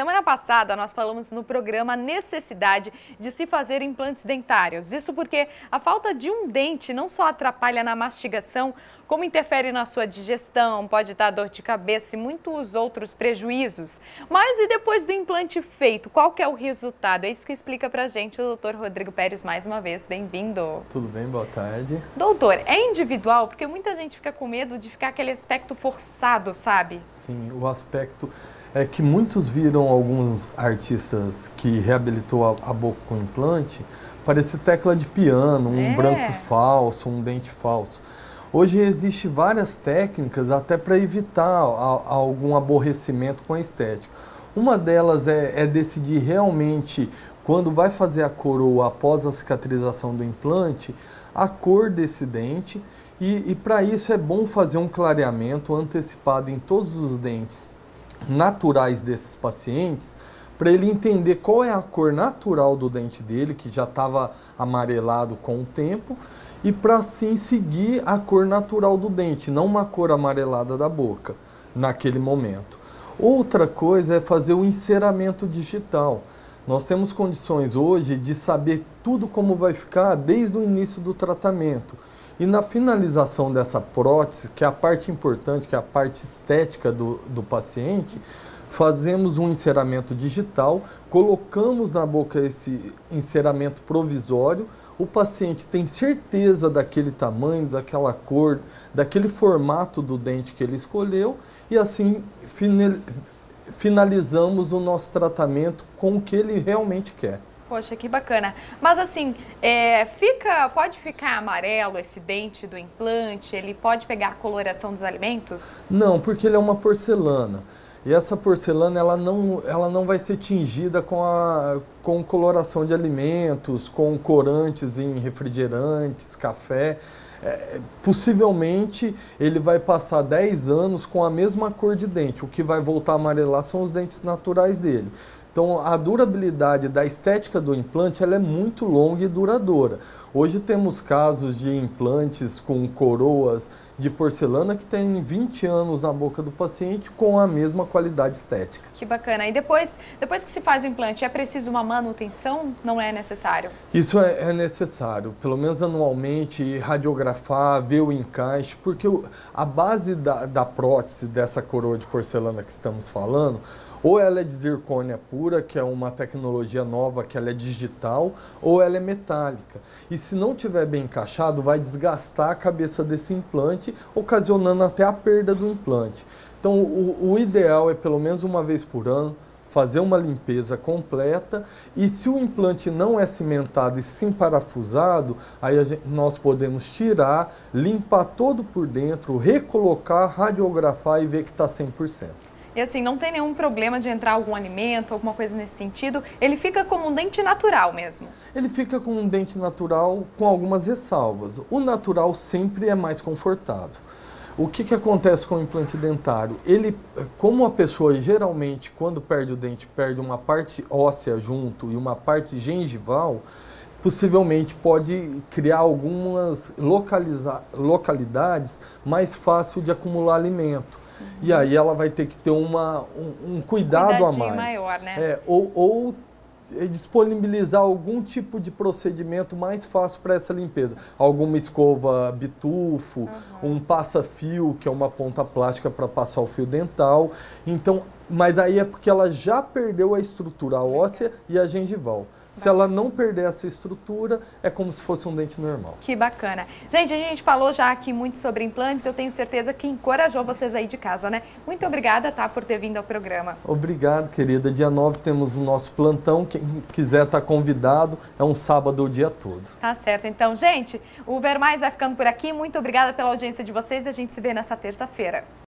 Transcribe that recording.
Semana passada nós falamos no programa a necessidade de se fazer implantes dentários. Isso porque a falta de um dente não só atrapalha na mastigação, como interfere na sua digestão, pode dar dor de cabeça e muitos outros prejuízos. Mas e depois do implante feito, qual que é o resultado? É isso que explica pra gente o doutor Rodrigo Pérez mais uma vez. Bem-vindo. Tudo bem, boa tarde. Doutor, é individual? Porque muita gente fica com medo de ficar aquele aspecto forçado, sabe? Sim, o aspecto é que muitos viram alguns artistas que reabilitou a, a boca com implante, parece tecla de piano, um é. branco falso, um dente falso. Hoje existe várias técnicas até para evitar a, a algum aborrecimento com a estética. Uma delas é, é, decidir realmente, quando vai fazer a coroa após a cicatrização do implante, a cor desse dente. E, e para isso é bom fazer um clareamento antecipado em todos os dentes naturais desses pacientes para ele entender qual é a cor natural do dente dele, que já estava amarelado com o tempo, e para assim seguir a cor natural do dente, não uma cor amarelada da boca naquele momento. Outra coisa é fazer o enceramento digital. Nós temos condições hoje de saber tudo como vai ficar desde o início do tratamento. E na finalização dessa prótese, que é a parte importante, que é a parte estética do, do paciente, fazemos um enceramento digital, colocamos na boca esse enceramento provisório, o paciente tem certeza daquele tamanho, daquela cor, daquele formato do dente que ele escolheu e assim finalizamos o nosso tratamento com o que ele realmente quer. Poxa, que bacana. Mas assim, é, fica, pode ficar amarelo esse dente do implante? Ele pode pegar a coloração dos alimentos? Não, porque ele é uma porcelana. E essa porcelana ela não, ela não vai ser tingida com, a, com coloração de alimentos, com corantes em refrigerantes, café. É, possivelmente ele vai passar 10 anos com a mesma cor de dente. O que vai voltar a amarelar são os dentes naturais dele. Então, a durabilidade da estética do implante ela é muito longa e duradoura. Hoje temos casos de implantes com coroas de porcelana que têm 20 anos na boca do paciente com a mesma qualidade estética. Que bacana. E depois, depois que se faz o implante, é preciso uma manutenção? Não é necessário? Isso é, é necessário, pelo menos anualmente, radiografar, ver o encaixe, porque a base da, da prótese dessa coroa de porcelana que estamos falando, ou ela é de zircônia pura, que é uma tecnologia nova, que ela é digital, ou ela é metálica. E se não tiver bem encaixado, vai desgastar a cabeça desse implante, ocasionando até a perda do implante. Então, o, o ideal é pelo menos uma vez por ano fazer uma limpeza completa e se o implante não é cimentado e sim parafusado, aí gente, nós podemos tirar, limpar todo por dentro, recolocar, radiografar e ver que está 100%. E assim, não tem nenhum problema de entrar algum alimento, alguma coisa nesse sentido. Ele fica como um dente natural mesmo. Ele fica com um dente natural com algumas ressalvas. O natural sempre é mais confortável. O que, que acontece com o implante dentário? Ele, como a pessoa geralmente, quando perde o dente, perde uma parte óssea junto e uma parte gengival, possivelmente pode criar algumas localidades mais fácil de acumular alimento. E aí ela vai ter que ter uma, um, um cuidado a mais. maior, né? É, ou, ou disponibilizar algum tipo de procedimento mais fácil para essa limpeza. Alguma escova bitufo, uhum. um passa-fio, que é uma ponta plástica para passar o fio dental. Então, mas aí é porque ela já perdeu a estrutura óssea e a gengival. Se ela não perder essa estrutura, é como se fosse um dente normal. Que bacana. Gente, a gente falou já aqui muito sobre implantes, eu tenho certeza que encorajou vocês aí de casa, né? Muito obrigada, tá, por ter vindo ao programa. Obrigado, querida. Dia 9 temos o nosso plantão, quem quiser estar tá convidado, é um sábado o dia todo. Tá certo. Então, gente, o Ver Mais vai ficando por aqui. Muito obrigada pela audiência de vocês e a gente se vê nessa terça-feira.